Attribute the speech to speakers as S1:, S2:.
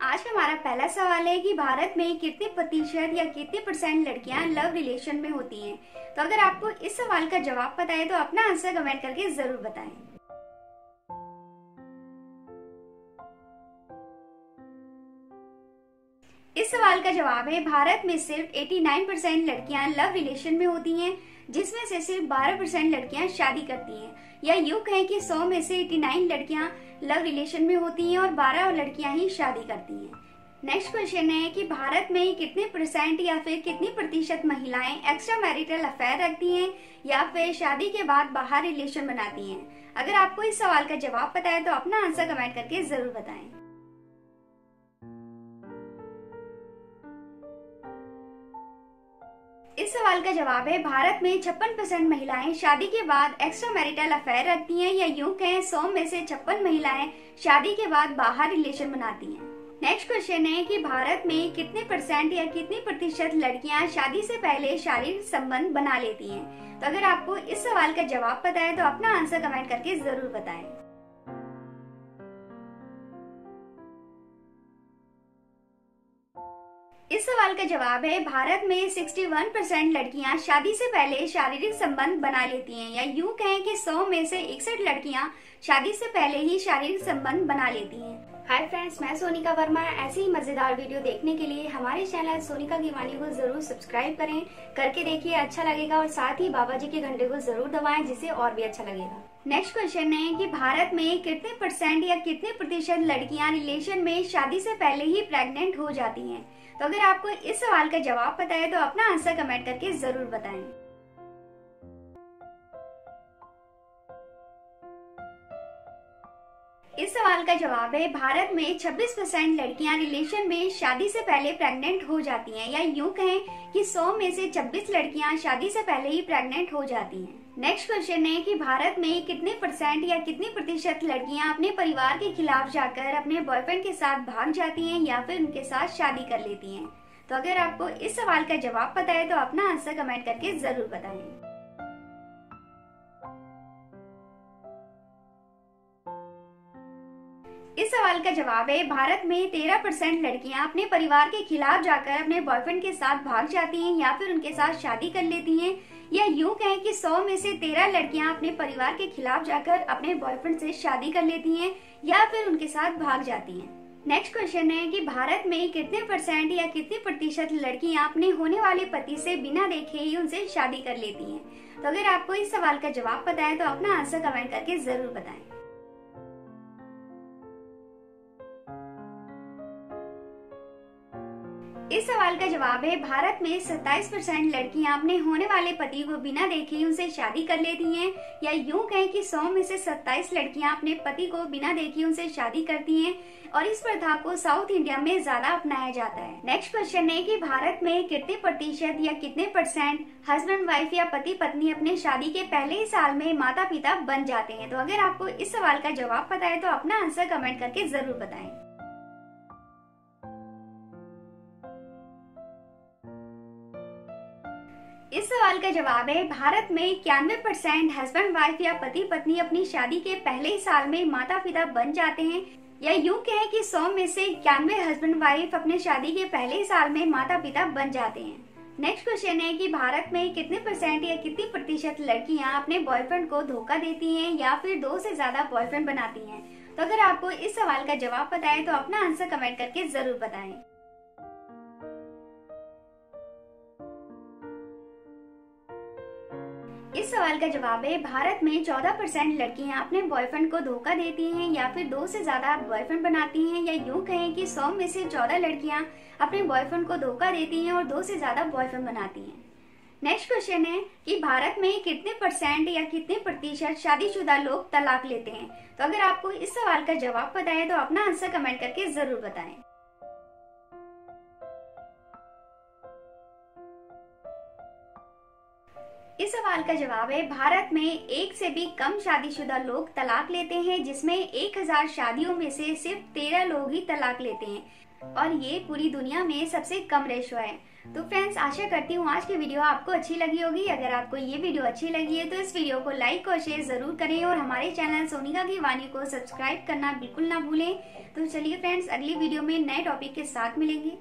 S1: आज हमारा पहला सवाल है कि भारत में कितने प्रतिशत या कितने परसेंट लड़कियाँ लव रिलेशन में होती हैं? तो अगर आपको इस सवाल का जवाब पता है तो अपना आंसर कमेंट करके ज़रूर बताएँ। इस सवाल का जवाब है, भारत में सिर्फ़ 89 परसेंट लड़कियाँ लव रिलेशन में होती हैं, जिसमें से सिर्फ़ 12 परसेंट लड़कियाँ शादी करती हैं। या यूँ कहें कि 100 में से 89 लड़कियाँ लव रिलेशन में होती हैं और 12 और लड़कियाँ ही शादी करती हैं। नेक्स्ट क्वेश्चन है कि भारत में कितने परसेंट या फिर कितनी प्रतिशत महिलाएँ एक्स्ट्रा मैरिटल अफेयर रखती हैं या फिर शादी के बाद बाहर रिलेशन बनाती हैं? अगर आपको इस सवाल का जवाब पता है तो अपना आंसर कमेंट करके ज़रूर बताएँ। इस सवाल का जवाब है, भारत में छप्पन परसेंट महिलाएँ शादी के बाद एक्स्ट्रा मैरिटल अफेयर रखती हैं या यूँ कहें, सौ में से छप्पन महिलाएँ शादी के बाद बाहर रिलेशन बनाती हैं। नेक्स्ट क्वेश्चन है कि भारत में कितने परसेंट या कितनी प्रतिशत लड़कियाँ शादी से पहले शारीरिक संबंध बना लेती हैं? तो अगर आपको इस सवाल का जवाब पता है तो अपना आंसर कमेंट करके ज़रूर बताएँ। इस सवाल का जवाब है, भारत में 61 परसेंट लड़कियाँ शादी से पहले शारीरिक संबंध बना लेती हैं या यूँ कहें कि 100 में से इकसठ लड़कियाँ शादी से पहले ही शारीरिक संबंध बना लेती हैं। हाय फ्रेंड्स मैं सोनिका वर्मा। ऐसी ही मज़ेदार वीडियो देखने के लिए हमारे चैनल सोनिका गिवानी को ज़रूर सब्सक्राइब करें, करके देखिए अच्छा लगेगा और साथ ही बाबा जी के घंटे को ज़रूर दबाएँ जिससे और भी अच्छा लगेगा। नेक्स्ट क्वेश्चन है कि भारत में कितने परसेंट या कितने प्रतिशत लड़कियाँ रिलेशन में शादी से पहले ही प्रेग्नेंट हो जाती हैं? तो अगर आपको इस सवाल का जवाब पता है तो अपना आंसर कमेंट करके ज़रूर बताएँ। इस सवाल का जवाब है, भारत में 26 परसेंट लड़कियाँ रिलेशन में शादी से पहले प्रेग्नेंट हो जाती हैं, या यूँ कहें कि 100 में से 26 लड़कियाँ शादी से पहले ही प्रेग्नेंट हो जाती हैं। नेक्स्ट क्वेश्चन है कि भारत में कितने परसेंट या कितनी प्रतिशत लड़कियाँ अपने परिवार के खिलाफ जाकर अपने बॉयफ्रेंड के साथ भाग जाती हैं, या फिर उनके साथ शादी कर लेती हैं? तो अगर आपको इस सवाल का जवाब पता है तो अपना आंसर कमेंट करके ज़रूर बताएँ। इस सवाल का जवाब है, भारत में 13 परसेंट लड़कियाँ अपने परिवार के खिलाफ जाकर अपने बॉयफ्रेंड के साथ भाग जाती हैं या फिर उनके साथ शादी कर लेती हैं। या यूँ कहें कि 100 में से 13 लड़कियाँ अपने परिवार के खिलाफ जाकर अपने बॉयफ्रेंड से शादी कर लेती हैं या फिर उनके साथ भाग जाती हैं। नेक्स्ट क्वेश्चन है कि भारत में कितने परसेंट या कितने प्रतिशत लड़कियाँ अपने होने वाले पति से बिना देखे ही उनसे शादी कर लेती हैं? तो अगर आपको इस सवाल का जवाब पता है तो अपना आंसर कमेंट करके ज़रूर बताएँ। इस सवाल का जवाब है, भारत में 27 परसेंट लड़कियाँ अपने होने वाले पति को बिना देखे ही उनसे शादी कर लेती हैं, या यूँ कहें कि 100 में से 27 लड़कियाँ अपने पति को बिना देखे उनसे शादी करती हैं, और इस प्रथा को साउथ इंडिया में ज़्यादा अपनाया जाता है। नेक्स्ट क्वेश्चन है कि भारत में कितने प्रतिशत या कितने परसेंट हस्बैंड वाइफ या पति पत्नी अपने शादी के पहले ही साल में माता पिता बन जाते हैं? तो अगर आपको इस सवाल का जवाब पता है तो अपना आंसर कमेंट करके ज़रूर बताएँ। इस सवाल का जवाब है, भारत में इक्यानवे परसेंट हस्बैंड वाइफ या पति पत्नी अपनी शादी के पहले ही साल में माता पिता बन जाते हैं। या यूँ कहें कि सौ में से इक्यानवे हस्बैंड वाइफ अपने शादी के पहले साल में माता पिता बन जाते हैं। नेक्स्ट क्वेश्चन है कि भारत में कितने परसेंट या कितनी प्रतिशत लड़कियाँ अपने बॉयफ्रेंड को धोखा देती हैं या फिर दो से ज़्यादा बॉयफ्रेंड बनाती हैं? तो अगर आपको इस सवाल का जवाब पता है तो अपना आंसर कमेंट करके ज़रूर बताएँ। इस सवाल का जवाब है, भारत में 14 परसेंट लड़कियाँ अपने बॉयफ्रेंड को धोखा देती हैं या फिर दो से ज़्यादा बॉयफ्रेंड बनाती हैं या यूँ कहें कि 100 में से 14 लड़कियाँ अपने बॉयफ्रेंड को धोखा देती हैं और दो से ज़्यादा बॉयफ्रेंड बनाती हैं। नेक्स्ट क्वेश्चन है कि भारत में कितने परसेंट या कितने प्रतिशत शादीशुदा लोग तलाक लेते हैं? तो अगर आपको इस सवाल का जवाब पता है तो अपना आंसर कमेंट करके ज़रूर बताएँ। इस सवाल का जवाब है, भारत में एक से भी कम शादीशुदा लोग तलाक लेते हैं, जिसमें एक हज़ार शादियों में से सिर्फ़ तेरह लोग ही तलाक लेते हैं। और ये पूरी दुनिया में सबसे कम रेशो है। तो फ्रेंड्स आशा करती हूँ आज की वीडियो आपको अच्छी लगी होगी। अगर आपको ये वीडियो अच्छी लगी है तो इस वीडियो को लाइक और शेयर ज़रूर करें और हमारे चैनल सोनिका की वाणी को सब्सक्राइब करना बिल्कुल ना भूलें। तो चलिए फ्रेंड्स अगली वीडियो में नए टॉपिक के साथ मिलेंगे।